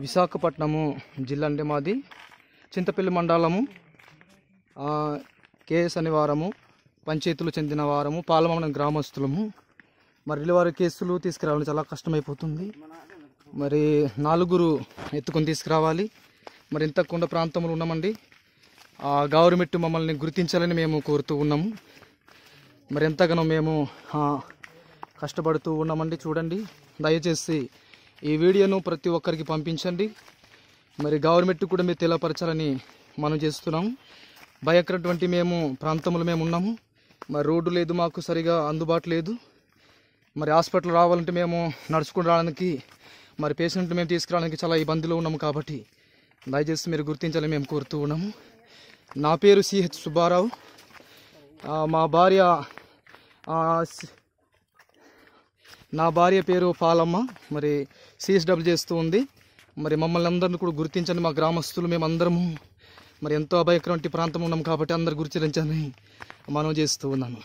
విశాఖపట్నము జిల్లా అంటే మాది చింతపల్లి మండలము కేఎస్ అనే వారము పంచాయతీలు చెందిన వారము పాలమన గ్రామస్తులము. మరి ఇల్లువారి కేసులు తీసుకురావడం చాలా కష్టమైపోతుంది. మరి నాలుగురు ఎత్తుకొని తీసుకురావాలి. మరి ఇంత కొండ ప్రాంతంలో ఉన్నామండి. ఆ గవర్నమెంట్ మమ్మల్ని గుర్తించాలని మేము కోరుతూ ఉన్నాము. మరి ఎంతగానో మేము కష్టపడుతూ ఉన్నామండి. చూడండి దయచేసి ఈ వీడియోను ప్రతి ఒక్కరికి పంపించండి. మరి గవర్నమెంట్ కూడా మీరు తెలియపరచాలని మనం చేస్తున్నాము భయకరటువంటి మేము ప్రాంతంలో మేము ఉన్నాము. మరి రోడ్డు లేదు మాకు సరిగా అందుబాటు లేదు. మరి హాస్పిటల్ రావాలంటే మేము నడుచుకుని రావడానికి మరి పేషెంట్ మేము తీసుకురావడానికి చాలా ఇబ్బందిలో ఉన్నాము కాబట్టి దయచేసి మీరు గుర్తించాలని మేము కోరుతూ ఉన్నాము. నా పేరు సిహెచ్ సుబ్బారావు. మా భార్య నా భార్య పేరు పాలమ్మ. మరి సిఎస్డబ్ల్యూ చేస్తూ ఉంది. మరి మమ్మల్ని అందరిని కూడా గుర్తించండి మా గ్రామస్తులు. మేమందరము మరి ఎంతో అభయకరమైన ప్రాంతం ఉన్నాం కాబట్టి అందరు గుర్తించని మనం చేస్తూ ఉన్నాను.